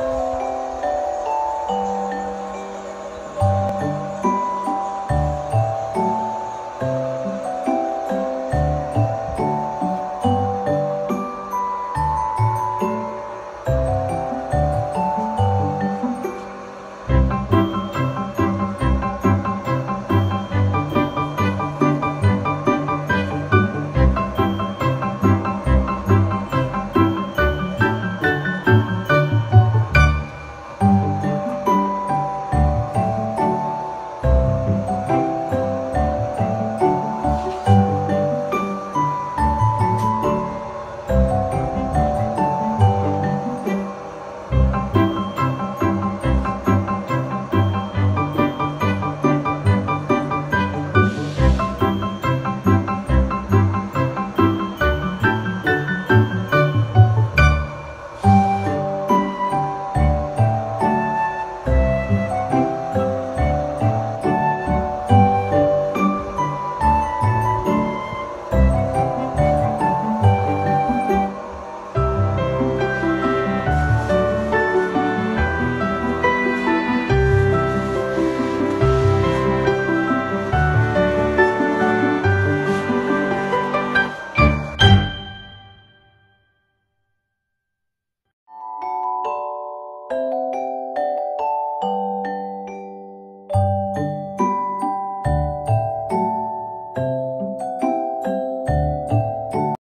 Oh.